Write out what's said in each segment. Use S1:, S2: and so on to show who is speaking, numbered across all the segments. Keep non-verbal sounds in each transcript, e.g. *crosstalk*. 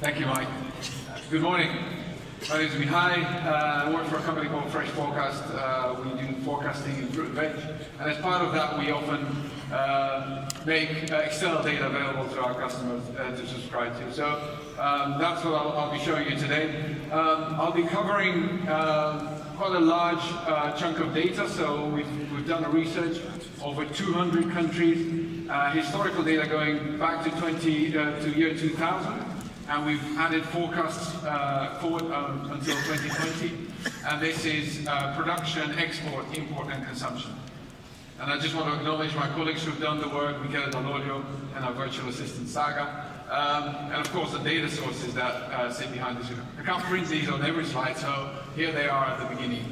S1: Thank you, Mike. Good morning. My name is Mihai. Uh, I work for a company called Fresh4cast. Uh, we do forecasting in fruit and veg. And as part of that, we often uh, make uh, external data available to our customers uh, to subscribe to. So um, that's what I'll, I'll, be showing you today. Um, I'll be covering um, quite a large uh, chunk of data. So we've, we've done a research over 200 countries, historical data going back to 20 to year 2000 and we've added forecasts uh, forward um, until 2020, and this is uh, production, export, import, and consumption. And I just want to acknowledge my colleagues who've done the work, Michele Dall'Olio and our virtual assistant Saga, um, and of course the data sources that uh, sit behind this. I can't print these on every slide, so here they are at the beginning,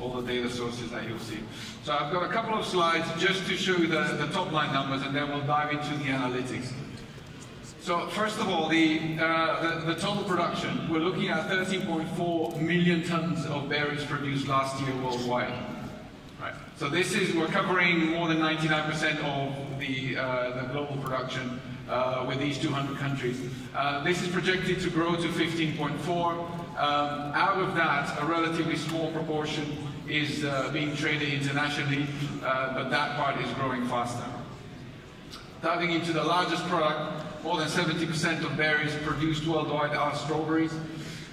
S1: all the data sources that you'll see. So I've got a couple of slides just to show you the, the top line numbers, and then we'll dive into the analytics. So first of all, the, uh, the, the, total production, we're looking at 13.4 million tons of berries produced last year worldwide. Right. So this is, we're covering more than 99% of the, uh, the global production uh, with these 200 countries. Uh, this is projected to grow to 15.4. Um, out of that, a relatively small proportion is uh, being traded internationally, uh, but that part is growing faster. Diving into the largest product, more than 70% of berries produced worldwide are strawberries.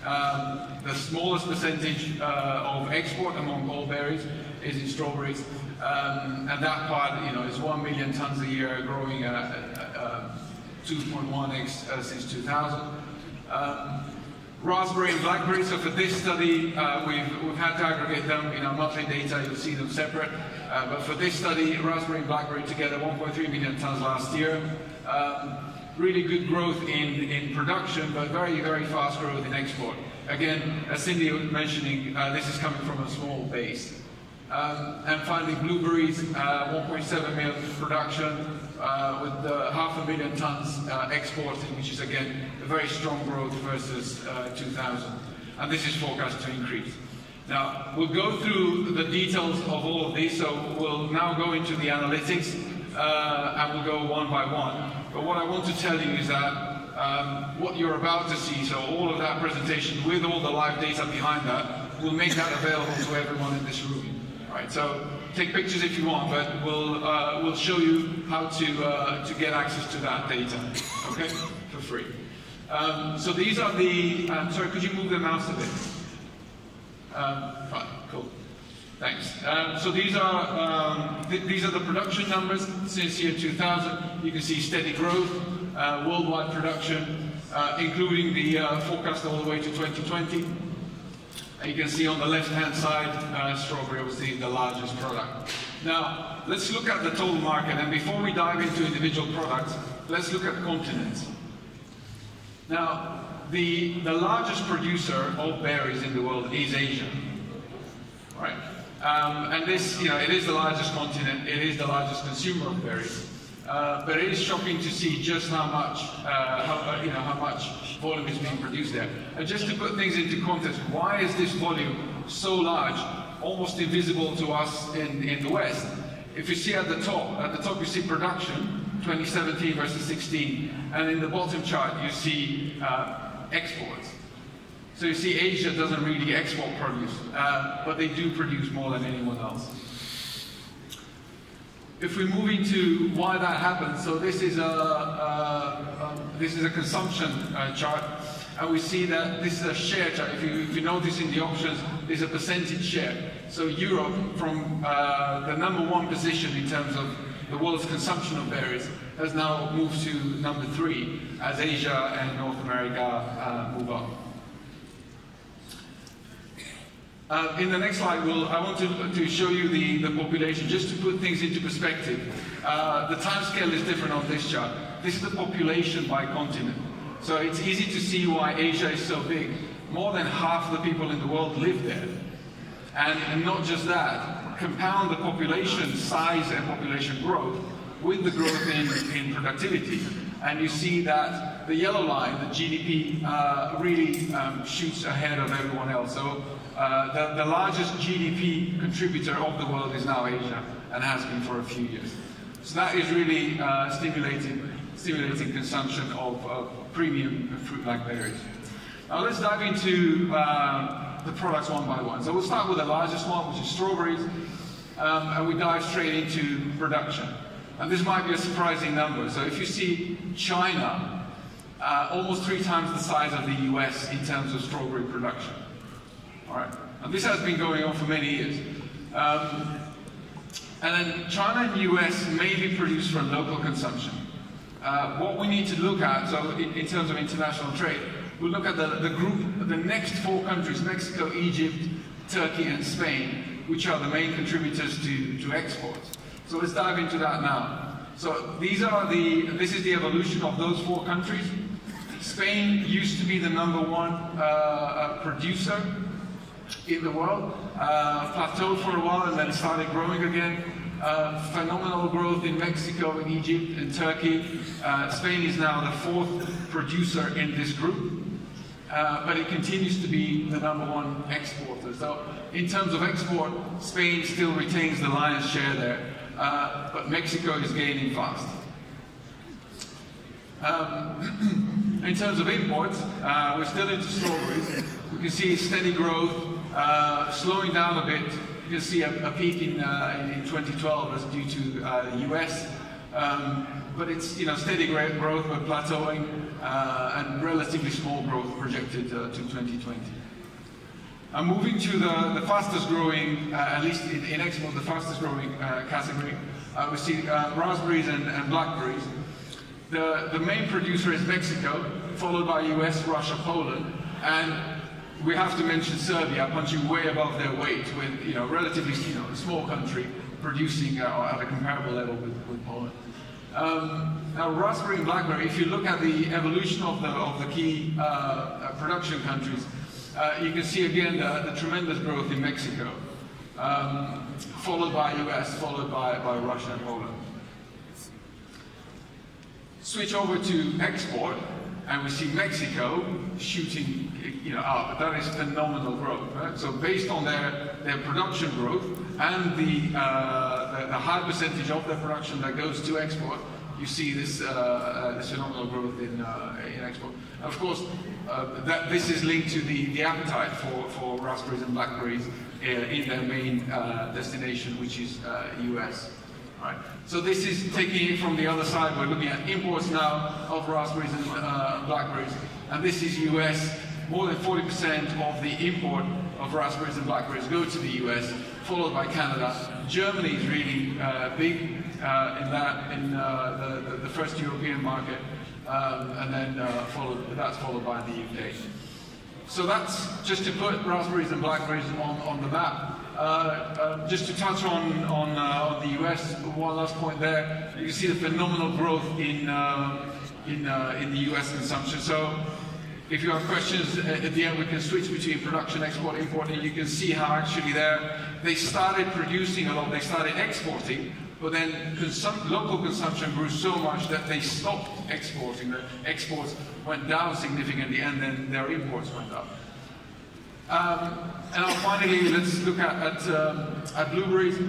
S1: Um, the smallest percentage uh, of export among all berries is in strawberries. Um, and that part, you know, is 1 million tons a year, growing at 2.1x uh, since 2000. Um, raspberry and blackberry, so for this study, uh, we've, we've had to aggregate them in our monthly data, you'll see them separate. Uh, but for this study, raspberry and blackberry together, 1.3 million tons last year. Um, really good growth in, in production, but very, very fast growth in export. Again, as Cindy was mentioning, uh, this is coming from a small base. Um, and finally, blueberries, uh, 1.7 million production, uh, with uh, half a million tons uh, exported, which is again a very strong growth versus uh, 2000. And this is forecast to increase. Now, we'll go through the details of all of these, so we'll now go into the analytics, and we'll go one by one. But what I want to tell you is that um, what you're about to see, so all of that presentation with all the live data behind that, will make that available to everyone in this room. Right, so take pictures if you want, but we'll, uh, we'll show you how to, uh, to get access to that data, okay, for free. Um, so these are the, um, sorry, could you move the mouse a bit? Um, fine, cool. Thanks. Um, so these are um, th these are the production numbers since year 2000. You can see steady growth, uh, worldwide production, uh, including the uh, forecast all the way to 2020. And you can see on the left-hand side, uh, strawberry was the, the largest product. Now, let's look at the total market. And before we dive into individual products, let's look at continents. Now, the, the largest producer of berries in the world is Asia. Right? Um, and this, you know, it is the largest continent, it is the largest consumer of berries. Uh, but it is shocking to see just how much, uh, how, uh, you know, how much volume is being produced there. And just to put things into context, why is this volume so large, almost invisible to us in, in the West? If you see at the top, at the top you see production, 2017 versus 16, and in the bottom chart you see uh, exports. So you see, Asia doesn't really export produce, uh, but they do produce more than anyone else. If we move into why that happens, so this is a, a, a this is a consumption uh, chart, and we see that this is a share chart. If you, if you notice in the options, there's a percentage share. So Europe, from uh, the number one position in terms of the world's consumption of berries, has now moved to number three as Asia and North America uh, move up. Uh, in the next slide, we'll, I want to, to show you the, the population, just to put things into perspective. Uh, the time scale is different on this chart. This is the population by continent. So it's easy to see why Asia is so big. More than half the people in the world live there. And, and not just that, compound the population size and population growth with the growth in, in productivity. And you see that the yellow line, the GDP, uh, really um, shoots ahead of everyone else. So uh, the, the, largest GDP contributor of the world is now Asia and has been for a few years. So that is really uh, stimulating stimulating consumption of, of premium fruit-like berries. Now let's dive into uh, the products one by one. So we'll start with the largest one, which is strawberries, um, and we dive straight into production. And this might be a surprising number. So if you see China, uh, almost three times the size of the US in terms of strawberry production. And this has been going on for many years. Um, and then China and US mainly produce for local consumption. Uh, what we need to look at, so in, in, terms of international trade, we'll look at the, the group, the next four countries, Mexico, Egypt, Turkey, and Spain, which are the main contributors to, to exports. So let's dive into that now. So these are the, this is the evolution of those four countries. Spain used to be the number one uh, uh, producer in the world, uh, plateaued for a while and then started growing again. Uh, phenomenal growth in Mexico, in Egypt, and Turkey. Uh, Spain is now the fourth producer in this group, uh, but it continues to be the number one exporter. So, in terms of export, Spain still retains the lion's share there, uh, but Mexico is gaining fast. Um, *clears throat* in terms of imports, uh, we're still into strawberries. We can see steady growth, uh, slowing down a bit. You can see a, a peak in, uh, in, 2012 as due to uh, the US. Um, but it's you know steady growth but plateauing uh, and relatively small growth projected uh, to 2020. I'm moving to the, the fastest growing, at least in, in, export, the fastest growing category. we see raspberries and, and blackberries. The, the main producer is Mexico, followed by US, Russia, Poland, and we have to mention Serbia punching way above their weight with, you know, relatively, you know, a small country producing uh, at a comparable level with, with Poland. Um, now, raspberry and blackberry, if you look at the evolution of the, of the key uh, uh production countries, uh, you can see again the, the, tremendous growth in Mexico, um, followed by US, followed by, by Russia and Poland. Switch over to export, and we see Mexico shooting you know, up. That is phenomenal growth. Right? So based on their, their production growth and the, uh, the, the, high percentage of their production that goes to export, you see this, uh, uh, this phenomenal growth in, uh, in export. Of course, uh, that, this is linked to the, the appetite for, for raspberries and blackberries in their main destination, which is US. Right. So this is taking it from the other side. We're looking at imports now of raspberries and uh, blackberries, and this is US. More than 40% of the import of raspberries and blackberries go to the US, followed by Canada. Germany is really uh, big uh, in that, in uh, the, the, first European market, um, and then uh, followed, that's followed by the UK. So that's just to put raspberries and blackberries on, on the map. Uh, uh, just to touch on, on, uh, on, the US, one last point there. You see the phenomenal growth in, in, in the US consumption. So if you have questions at the end, we can switch between production, export, import, and you can see how actually there they started producing a lot, they started exporting, but then consum local consumption grew so much that they stopped exporting. The exports went down significantly, and then their imports went up. Um, and finally, let's look at, at, um, at, blueberries.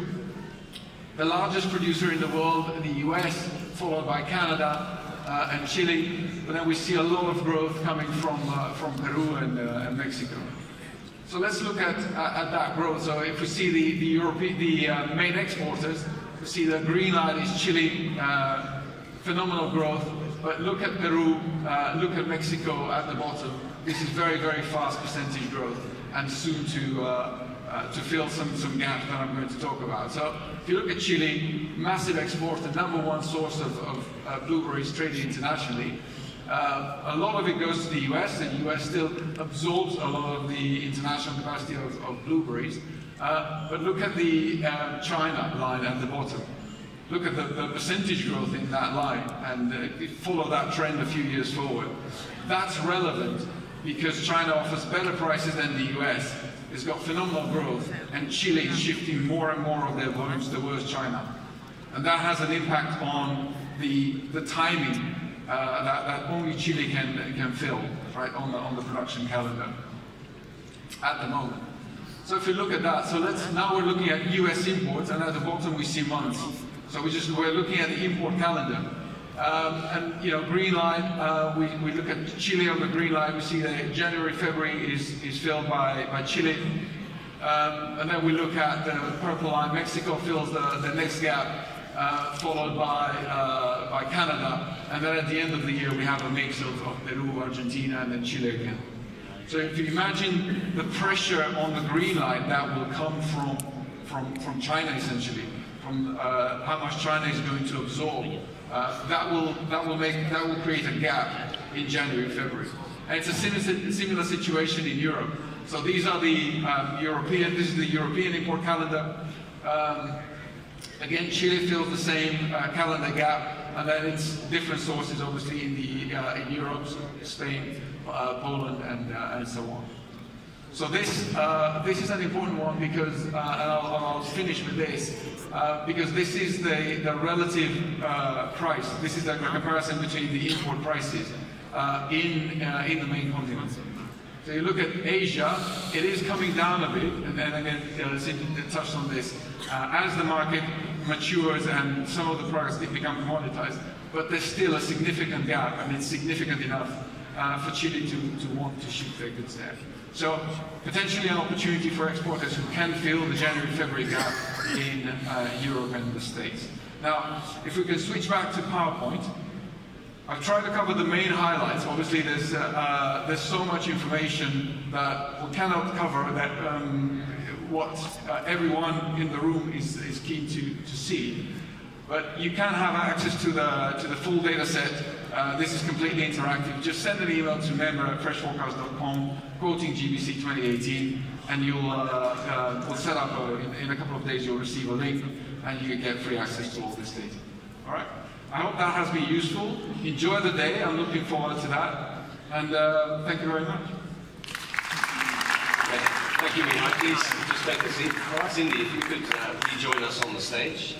S1: The largest producer in the world, the US, followed by Canada uh, and Chile. But then we see a lot of growth coming from, uh, from Peru and, uh, and, Mexico. So let's look at, at, that growth. So if we see the, the, European, the uh, main exporters, we see the green line is Chile, uh, phenomenal growth. But look at Peru, uh, look at Mexico at the bottom. This is very, very fast percentage growth and soon to, uh, uh, to fill some, some gaps that I'm going to talk about. So if you look at Chile, massive export, the number one source of, of uh, blueberries traded internationally. Uh, a lot of it goes to the US, and the US still absorbs a lot of the international capacity of, of blueberries. But look at the China line at the bottom. Look at the, the, percentage growth in that line and uh, follow that trend a few years forward. That's relevant because China offers better prices than the US. It's got phenomenal growth, and Chile is shifting more and more of their volumes towards China. And that has an impact on the, the timing uh, that, that only Chile can, can fill, right, on the, on the production calendar at the moment. So if you look at that, so let's, now we're looking at US imports, and at the bottom we see months. So we just, we're looking at the import calendar. Um, and you know, green line, uh, we, we look at Chile on the green line, we see that January, February is, is filled by, by Chile. Um, and then we look at the purple line, Mexico fills the, the next gap, uh, followed by, uh, by Canada. And then at the end of the year, we have a mix of, of Peru, Argentina, and then Chile again. So if you imagine the pressure on the green line that will come from, from, from China essentially, from uh, how much China is going to absorb, uh, that will that will make that will create a gap in January, and February. And it's a similar, similar situation in Europe. So these are the um, European. This is the European import calendar. Um, again, Chile fills the same uh, calendar gap, and then it's different sources, obviously in the uh, in Europe, Spain, uh, Poland, and uh, and so on. So this, uh, this is an important one because, uh, and I'll, I'll, finish with this, uh, because this is the, the relative uh, price. This is the comparison between the import prices uh, in, uh, in the main continent. So you look at Asia, it is coming down a bit, and then again, uh, touched on this, as the market matures and some of the products become commoditized, but there's still a significant gap, and it's significant enough for Chile to, to want to ship their goods there. So potentially an opportunity for exporters who can fill the January-February gap in uh, Europe and the States. Now, if we can switch back to PowerPoint, I've tried to cover the main highlights. Obviously, there's, uh, uh, there's so much information that we cannot cover that um, what uh, everyone in the room is, is keen to, to see. But you can have access to the, to the full data set. Uh, this is completely interactive. Just send an email to member at fresh4cast.com quoting GBC 2018 and you'll uh, uh, we'll set up a, in, in, a couple of days you'll receive a link and you can get free access to all this data. All right? I hope that has been useful. Enjoy the day. I'm looking forward to that. And uh, thank you very much.
S2: Thank you, Mihai. Please just take a seat. Cindy, if you could uh, rejoin us on the stage.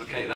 S2: Okay.